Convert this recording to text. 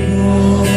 anymore.